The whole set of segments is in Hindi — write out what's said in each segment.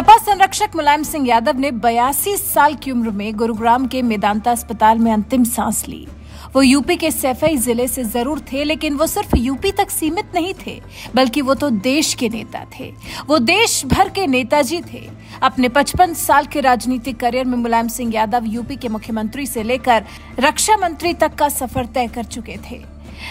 सपा संरक्षक मुलायम सिंह यादव ने बयासी साल की उम्र में गुरुग्राम के मेदांता अस्पताल में अंतिम सांस ली। वो यूपी के सैफई ज़िले से ज़रूर थे, लेकिन वो सिर्फ़ यूपी तक सीमित नहीं थे, बल्कि वो तो देश के नेता थे। वो देश भर के नेताजी थे। अपने 55 साल के राजनीतिक करियर में मुलायम सिंह यादव यूपी के मुख्यमंत्री से लेकर रक्षा मंत्री तक का सफ़र तय कर चुके थे।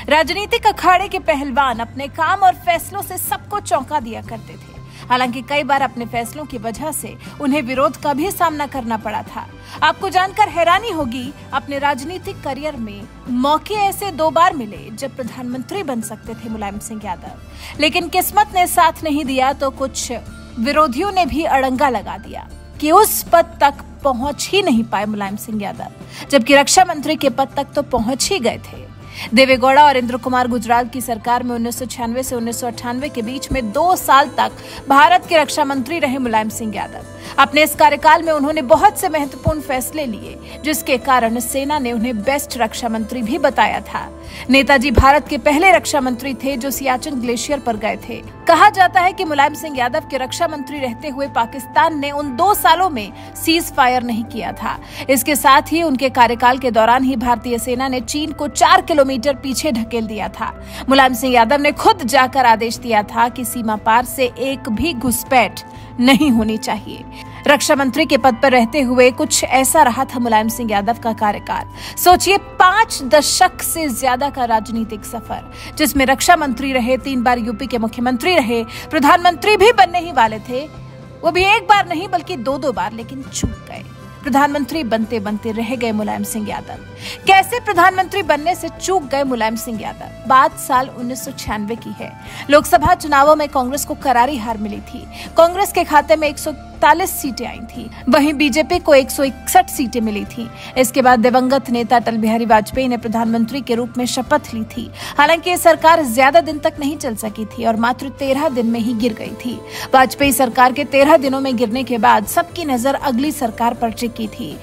राजनीतिक अखाड़े के पहलवान अपने काम और फैसलों से सबको चौंका दिया करते थे। हालाँकि कई बार अपने फैसलों की वजह से उन्हें विरोध का भी सामना करना पड़ा था। आपको जानकर हैरानी होगी, अपने राजनीतिक करियर में मौके ऐसे दो बार मिले जब प्रधानमंत्री बन सकते थे मुलायम सिंह यादव। लेकिन किस्मत ने साथ नहीं दिया तो कुछ विरोधियों ने भी अड़ंगा लगा दिया कि उस पद तक पहुँच ही नहीं पाए मुलायम सिंह यादव। जबकि रक्षा मंत्री के पद तक तो पहुँच ही गए थे। देवेगौड़ा और इंद्र कुमार गुजरात की सरकार में उन्नीस से उन्नीस सौ अठानवे के बीच में दो साल तक भारत के रक्षा मंत्री रहे मुलायम सिंह यादव। अपने इस कार्यकाल में उन्होंने बहुत से महत्वपूर्ण फैसले लिए, जिसके कारण सेना ने उन्हें बेस्ट रक्षा मंत्री भी बताया था। नेताजी भारत के पहले रक्षा मंत्री थे जो सियाचिन ग्लेशियर पर गए थे। कहा जाता है कि मुलायम सिंह यादव के रक्षा मंत्री रहते हुए पाकिस्तान ने उन दो सालों में सीज फायर नहीं किया था। इसके साथ ही उनके कार्यकाल के दौरान ही भारतीय सेना ने चीन को चार किलोमीटर पीछे ढकेल दिया था। मुलायम सिंह यादव ने खुद जाकर आदेश दिया था कि सीमा पार से एक भी घुसपैठ नहीं होनी चाहिए। रक्षा मंत्री के पद पर रहते हुए कुछ ऐसा रहा था मुलायम सिंह यादव का कार्यकाल। सोचिए, पाँच दशक से ज़्यादा का राजनीतिक सफ़र, जिसमें रक्षा मंत्री रहे, तीन बार यूपी के मुख्यमंत्री रहे, प्रधानमंत्री भी बनने ही वाले थे। वो भी एक बार नहीं, बल्कि दो दो बार, लेकिन चूक गए। प्रधानमंत्री बनते बनते रह गए मुलायम सिंह यादव। कैसे प्रधानमंत्री बनने से चूक गए मुलायम सिंह यादव? बात साल उन्नीस सौ छियानवे की है। लोकसभा चुनावों में कांग्रेस को करारी हार मिली थी। कांग्रेस के खाते में एक सौ इकतालीस सीटें आई थी। वहीं बीजेपी को एक सौ इकसठ सीटें मिली थी। इसके बाद दिवंगत नेता अटल बिहारी वाजपेयी ने प्रधानमंत्री के रूप में शपथ ली थी। हालाँकि ये सरकार ज़्यादा दिन तक नहीं चल सकी थी और मात्र तेरह दिन में ही गिर गई थी। वाजपेयी सरकार के तेरह दिनों में गिरने के बाद सबकी नज़र अगली सरकार पर टिकी थी।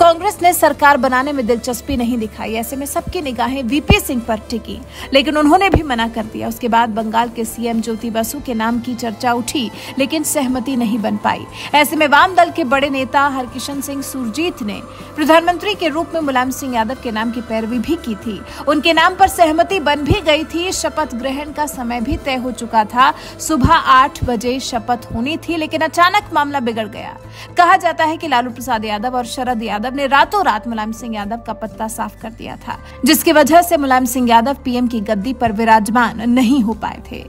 कांग्रेस ने सरकार बनाने में दिलचस्पी नहीं दिखाई। ऐसे में सबकी निगाहें वीपी सिंह पर टिकी। लेकिन उन्होंने भी मना कर दिया। उसके बाद बंगाल के सीएम ज्योति बसु के नाम की चर्चा उठी, लेकिन सहमति नहीं बन पाई। ऐसे में वाम दल के बड़े नेता हरकिशन सिंह सुरजीत ने प्रधानमंत्री के रूप में मुलायम सिंह यादव के नाम की पैरवी भी की थी। उनके नाम पर सहमति बन भी गई थी। शपथ ग्रहण का समय भी तय हो चुका था। सुबह आठ बजे शपथ होनी थी, लेकिन अचानक मामला बिगड़ गया। कहा जाता है कि लालू प्रसाद यादव और शरद यादव यादव ने रातों रात मुलायम सिंह यादव का पत्ता साफ़ कर दिया था, जिसकी वजह से मुलायम सिंह यादव पीएम की गद्दी पर विराजमान नहीं हो पाए थे।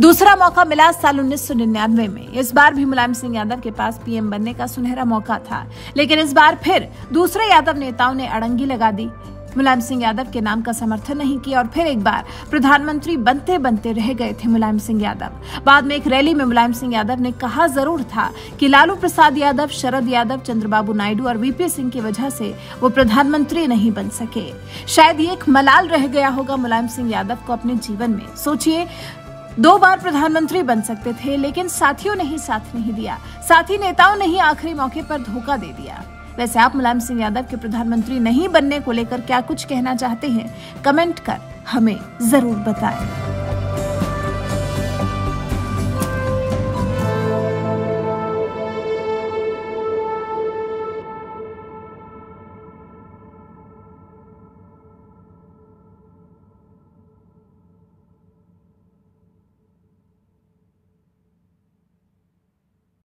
दूसरा मौका मिला साल उन्नीस सौ निन्यानवे में। इस बार भी मुलायम सिंह यादव के पास पीएम बनने का सुनहरा मौका था, लेकिन इस बार फिर दूसरे यादव नेताओं ने अड़ंगी लगा दी। मुलायम सिंह यादव के नाम का समर्थन नहीं किया और फिर एक बार प्रधानमंत्री बनते बनते रह गए थे मुलायम सिंह यादव। बाद में एक रैली में मुलायम सिंह यादव ने कहा ज़रूर था कि लालू प्रसाद यादव, शरद यादव, चंद्रबाबू नायडू और वीपी सिंह की वजह से वो प्रधानमंत्री नहीं बन सके। शायद ये एक मलाल रह गया होगा मुलायम सिंह यादव को अपने जीवन में। सोचिए, दो बार प्रधानमंत्री बन सकते थे, लेकिन साथियों ने ही साथ नहीं दिया। साथी नेताओं ने ही आखिरी मौके पर धोखा दे दिया। वैसे आप मुलायम सिंह यादव के प्रधानमंत्री नहीं बनने को लेकर क्या कुछ कहना चाहते हैं कमेंट कर हमें ज़रूर बताएँ।